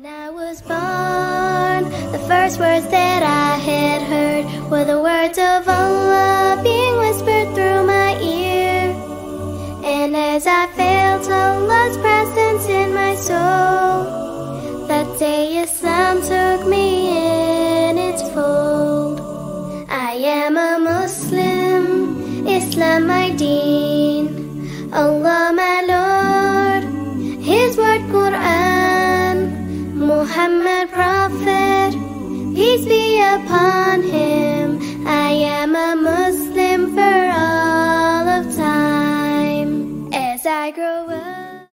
When I was born, the first words that I had heard were the words of Allah being whispered through my ear. And as I felt Allah's presence in my soul, that day Islam took me in its fold. I am a Muslim, Islam my deen, Allah my Lord, His word Quran, Muhammad Prophet, peace be upon him. I am a Muslim for all of time. As I grow up.